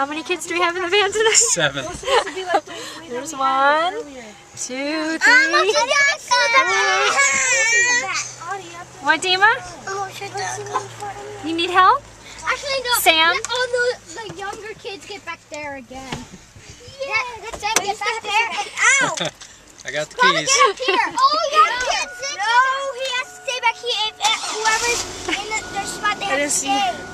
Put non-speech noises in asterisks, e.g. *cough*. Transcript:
How many kids do we have in the van tonight? Seven. There's one, two, oh, three. What, Dima? Oh, you need help? Actually, no. Sam? Let all the, the younger kids get back there again. Yeah, let Sam get back there. Ow! *laughs* I got the keys. get up here. *laughs* Oh, yeah, kids. No, he has to stay back here. If, uh, whoever's in the, their spot, they have to stay.